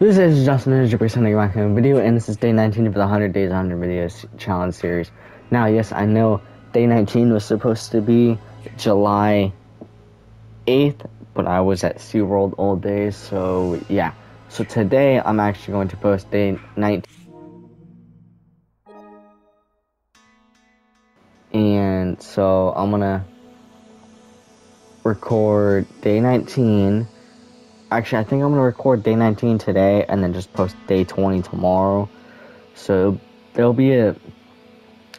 This is Justin Ninja presenting back in a video, and this is day 19 of the 100 Days 100 Videos Challenge series. Now, yes, I know day 19 was supposed to be July 8th, but I was at SeaWorld all day, so yeah. So today, I'm actually going to post day 19. And so I'm gonna record day 19 actually, I think I'm gonna record day 19 today and then just post day 20 tomorrow. So there'll be a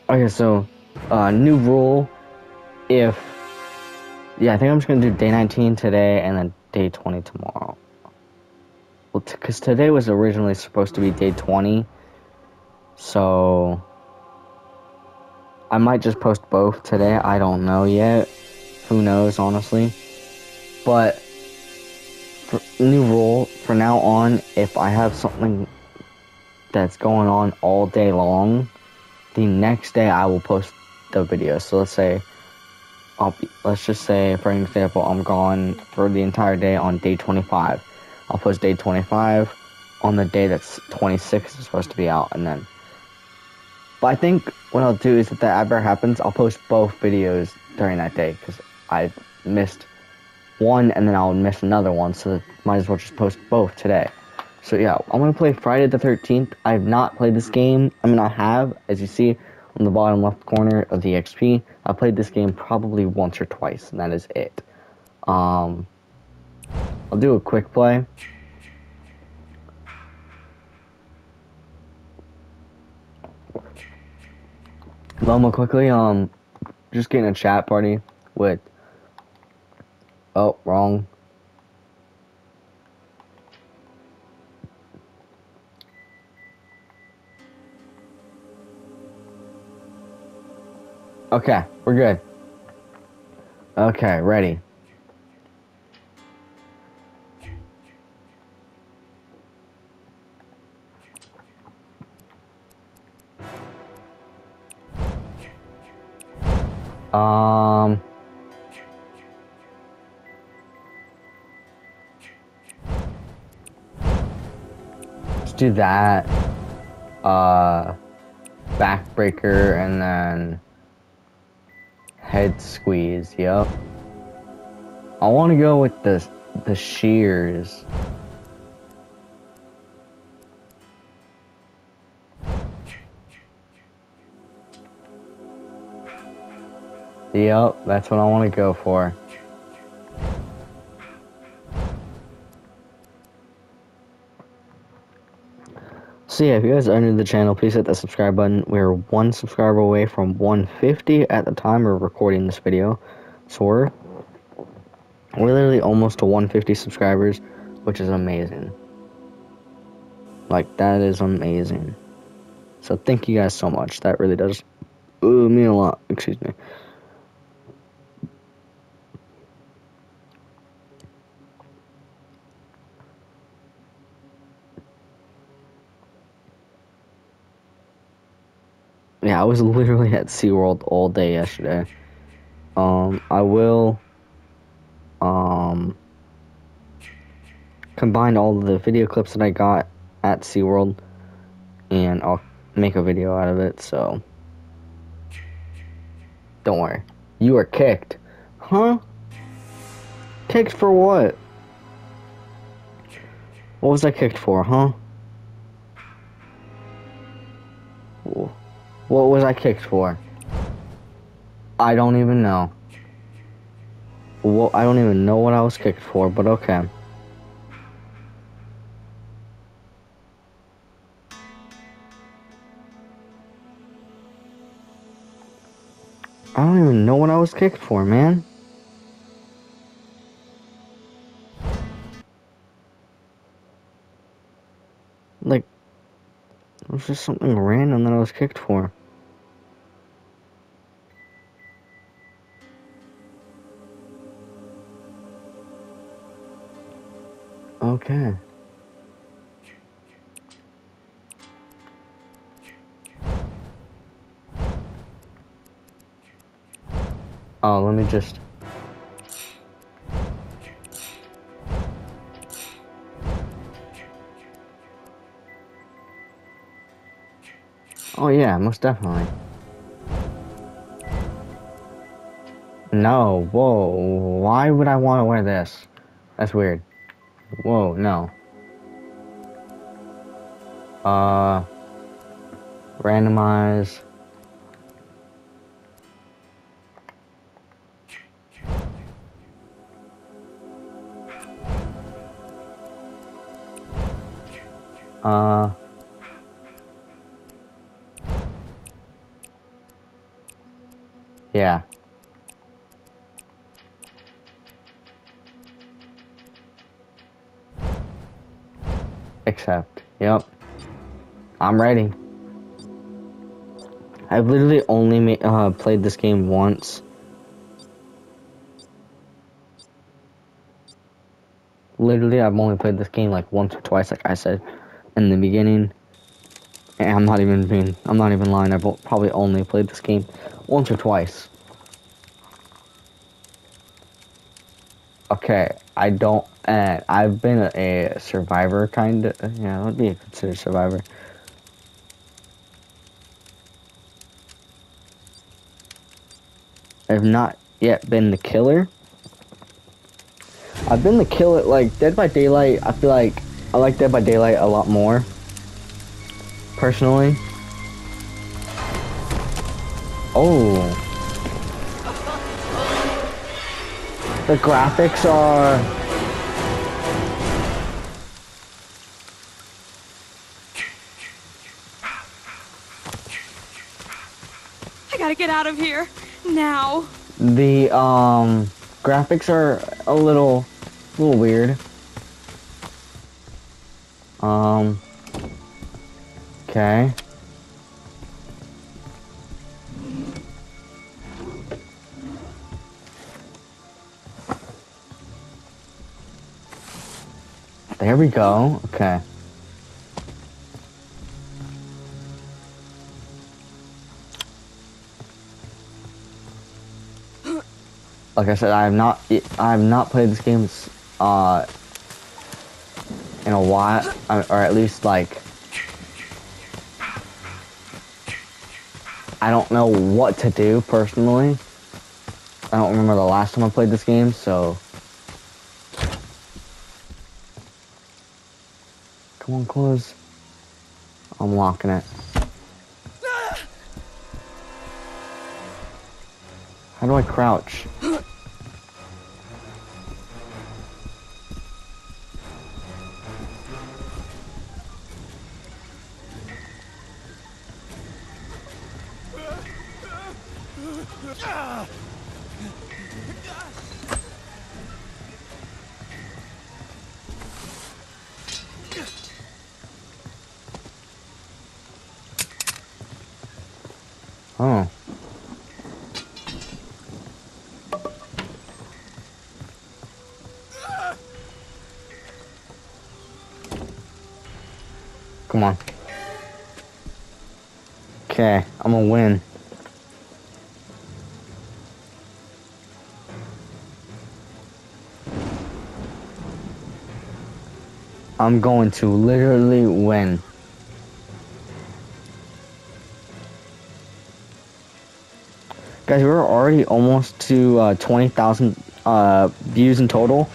okay. So uh, new rule: if yeah, I think I'm just gonna do day 19 today and then day 20 tomorrow. Well, because today was originally supposed to be day 20, so I might just post both today. I don't know yet. Who knows, honestly. But new rule for now on if I have something that's going on all day long, the next day I will post the video. So let's say, I'll be, let's just say, for example, I'm gone for the entire day on day 25. I'll post day 25 on the day that's 26 is supposed to be out, and then. But I think what I'll do is if that ever happens, I'll post both videos during that day because I missed one and then I'll miss another one, so might as well just post both today. So yeah, I'm gonna play Friday the 13th. I have not played this game. I mean, I have, as you see on the bottom left corner of the XP. I played this game probably once or twice, and that is it. Um, I'll do a quick play. Velma quickly, um, just getting a chat party with Oh, wrong. Okay, we're good. Okay, ready. Do that. Uh, backbreaker and then head squeeze. Yep. I want to go with the the shears. Yep, that's what I want to go for. So yeah, if you guys are new to the channel, please hit that subscribe button. We're one subscriber away from 150 at the time we're recording this video. So we're, we're literally almost to 150 subscribers, which is amazing. Like, that is amazing. So thank you guys so much. That really does mean a lot. Excuse me. Yeah, I was literally at SeaWorld all day yesterday. Um, I will, um, combine all the video clips that I got at SeaWorld, and I'll make a video out of it, so, don't worry. You are kicked. Huh? Kicked for what? What was I kicked for, huh? What was I kicked for? I don't even know. Well, I don't even know what I was kicked for, but okay. I don't even know what I was kicked for, man. Like, it was just something random that I was kicked for. Okay. Oh, let me just... Oh yeah, most definitely. No, whoa, why would I want to wear this? That's weird. Whoa, no. Uh, randomize. Uh, yeah. Accept. Yep. I'm ready. I've literally only uh, played this game once. Literally, I've only played this game like once or twice, like I said in the beginning. And I'm not even being, I'm not even lying. I've probably only played this game once or twice. Okay, I don't, uh, I've been a, survivor kind of, yeah, let me consider survivor. I've not yet been the killer. I've been the killer, like, Dead by Daylight, I feel like I like Dead by Daylight a lot more. Personally. Oh. The graphics are... I gotta get out of here. Now. The, um, graphics are a little, a little weird. Um. Okay. There we go. Okay. Like I said, I have not I have not played this game uh in a while, or at least like, I don't know what to do personally. I don't remember the last time I played this game, so. Come on, close. I'm locking it. How do I crouch? Come on. Okay, I'm gonna win. I'm going to literally win. Guys, we're already almost to uh, 20,000 uh, views in total.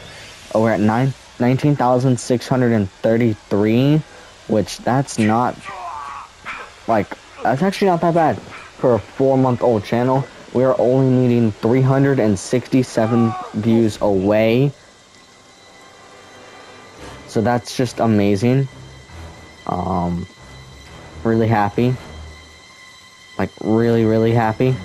Oh, we're at 9, 19,633, which that's not, like, that's actually not that bad for a four-month-old channel. We are only needing 367 views away so that's just amazing. Um, really happy. Like, really, really happy.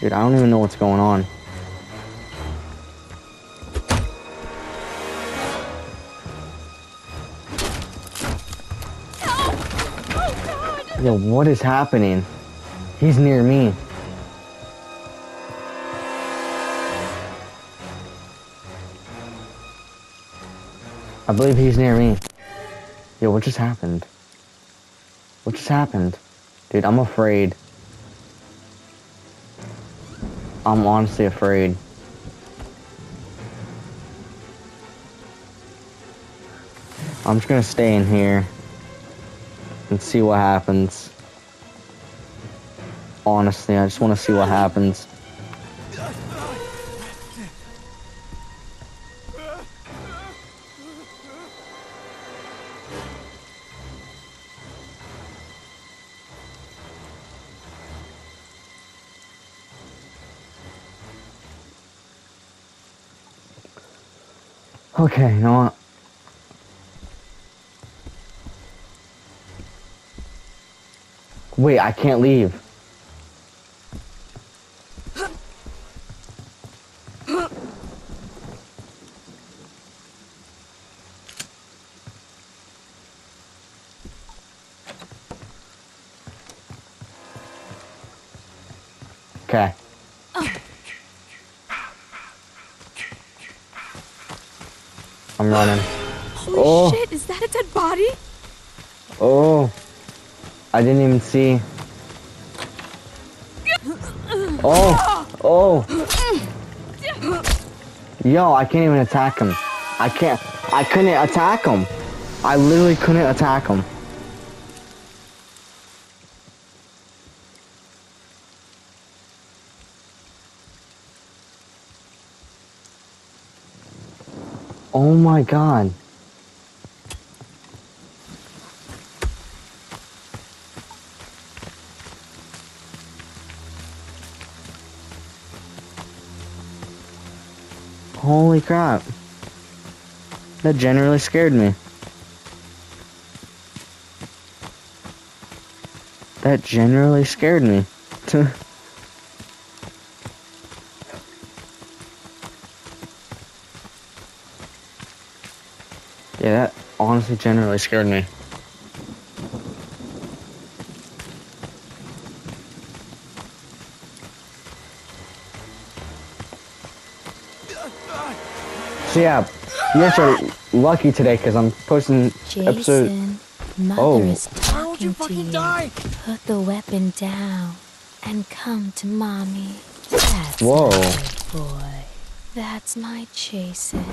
Dude, I don't even know what's going on. Oh, Yo, what is happening? He's near me. I believe he's near me. Yo, what just happened? What just happened? Dude, I'm afraid. I'm honestly afraid. I'm just gonna stay in here and see what happens. Honestly, I just wanna see what happens. Okay, you know what? Wait, I can't leave. Okay. I'm running. Holy Oh. shit, is that a dead body? Oh, I didn't even see. Oh, oh. Yo, I can't even attack him. I can't. I couldn't attack him. I literally couldn't attack him. Oh my god. Holy crap. That generally scared me. That generally scared me. yeah, that honestly generally scared me. So yeah, you guys are lucky today because I'm posting episode. Mother Oh. is Why won't you to fucking you. die? Put the weapon down and come to mommy. That's Whoa. my good boy. That's my Jason.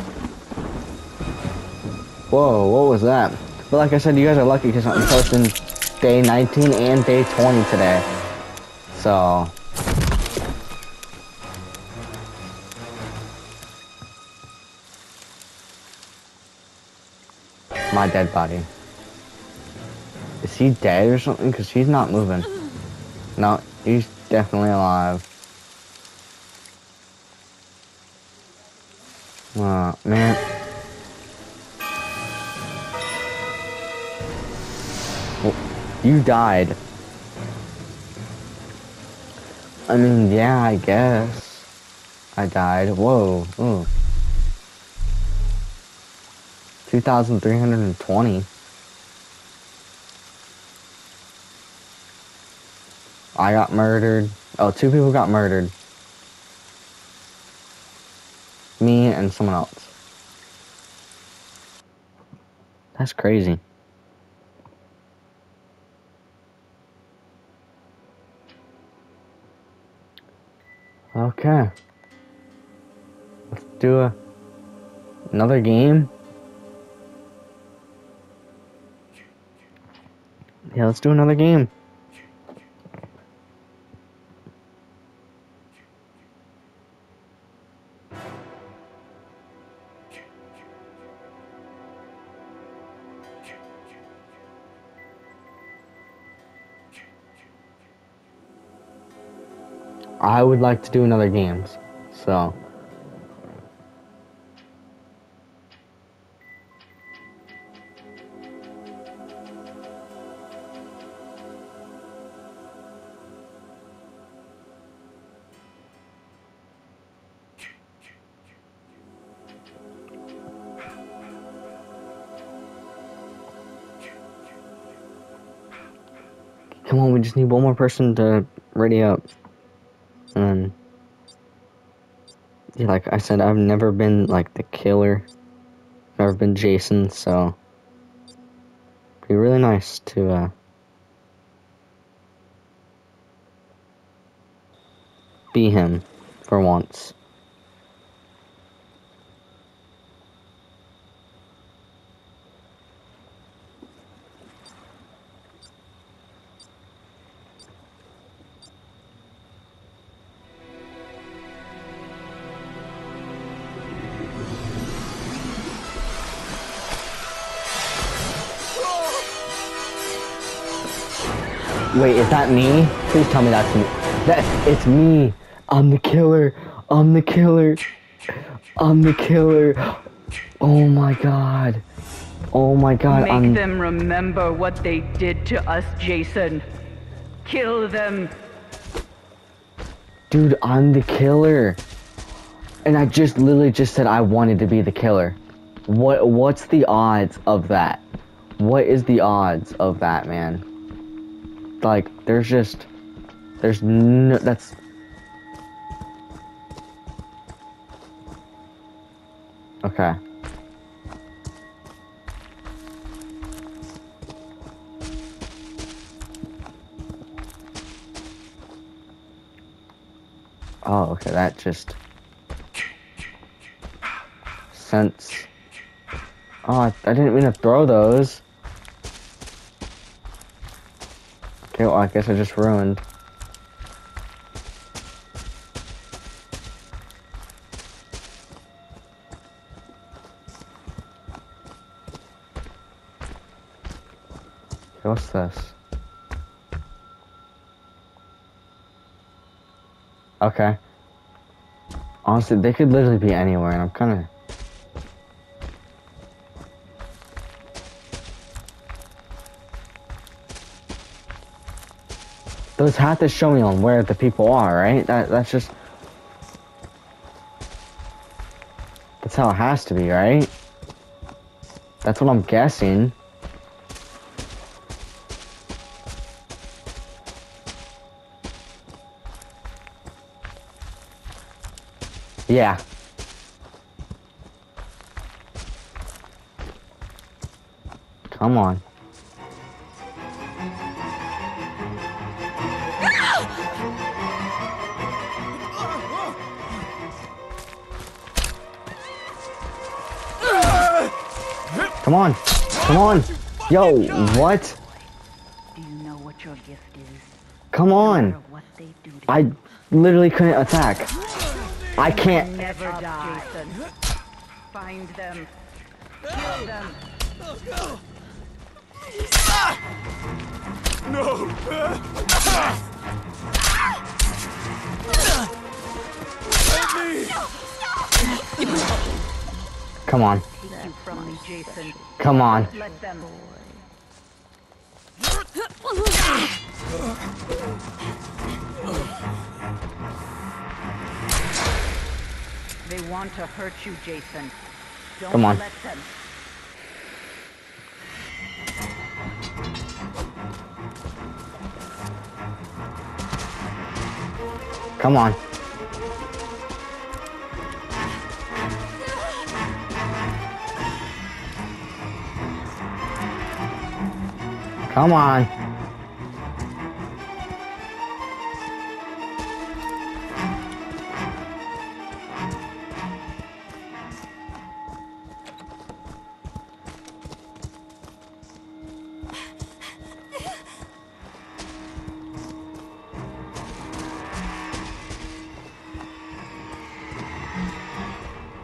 Whoa, what was that? But like I said, you guys are lucky because I'm posting day 19 and day 20 today. So. My dead body. Is he dead or something? Because he's not moving. No, he's definitely alive. Oh, man. You died. I mean, yeah, I guess. I died. Whoa. Ooh. 2,320. I got murdered. Oh, two people got murdered. Me and someone else. That's crazy. Okay. Let's do a another game. Yeah, let's do another game. Like to do another games. So Come on, we just need one more person to ready up. And yeah, like I said, I've never been like the killer. Never been Jason, so be really nice to uh be him for once. That me? Please tell me that's me. That it's me. I'm the killer. I'm the killer. I'm the killer. Oh my god. Oh my god. Make I'm them remember what they did to us, Jason. Kill them. dude, I'm the killer. And I just literally just said I wanted to be the killer. What what's the odds of that? What is the odds of that, man? Like there's just there's no that's Okay. Oh, okay, that just sense. Oh, I, I didn't mean to throw those. Okay, well, I guess I just ruined. Okay, what's this? Okay. Honestly, they could literally be anywhere, and I'm kind of. Those have to show me on where the people are, right? That that's just. That's how it has to be, right? That's what I'm guessing. Yeah. Come on. On. Come on. Yo, what? Do you know what your gift is? Come on. matter what they do to I literally couldn't attack. I can't. never die. Find them. Kill them. Come on. Take you from me, Jason. Come on. Let them. They want to hurt you, Jason. Don't Come on. let them. Come on. Come on.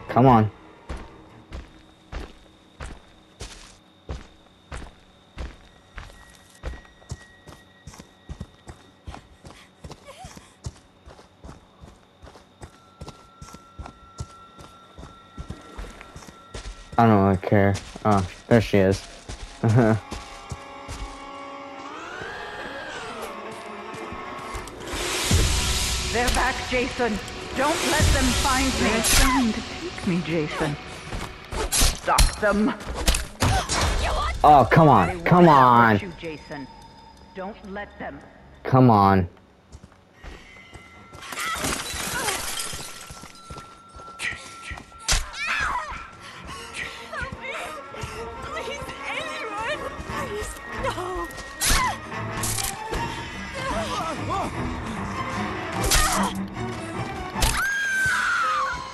Come on. I don't really care. Oh, there she is. They're back, Jason. Don't let them find me. They're trying to take me, Jason. Stop them. oh, come on. Come on. You, Jason. Don't let them. Come on.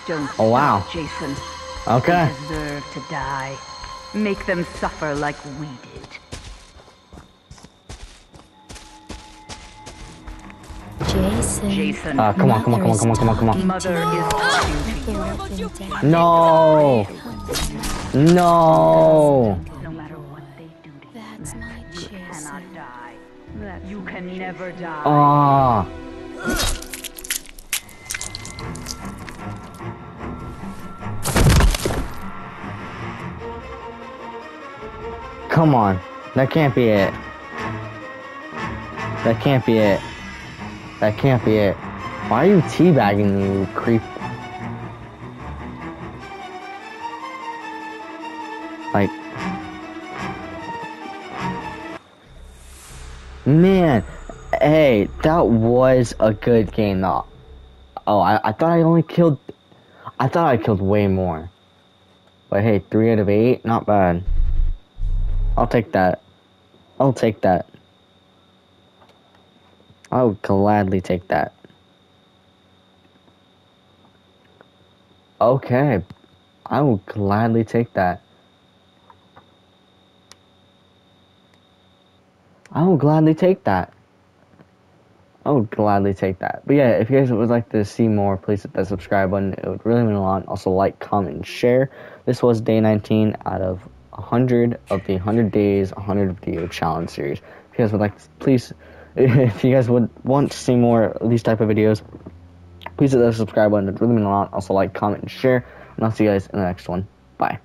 Don't Oh, wow. stop, Jason. Okay. They deserve to die. Make them suffer like we did. Jason. Jason. Uh, come on, come on, come on, come on, come on, come on. Mother is talking to you. No. No. No matter what they do to you, That's my you cannot die. You can never die. Ah. Come on. That can't be it. That can't be it. That can't be it. Why are you teabagging me, you creep? Like. Man, hey, that was a good game though. Oh, I, I thought I only killed. I thought I killed way more. But hey, 3 out of 8, not bad. I'll take that. I'll take that. I would gladly take that. Okay. I will gladly take that. I will gladly take that. I would gladly take that. But yeah, if you guys would like to see more, please hit that subscribe button. It would really mean a lot. Also, like, comment, share. This was day 19 out of 100 of the 100 days, 100 video challenge series. If you guys would like, please, if you guys would want to see more of these type of videos, please hit that subscribe button. It really mean a lot. Also, like, comment, and share. And I'll see you guys in the next one. Bye.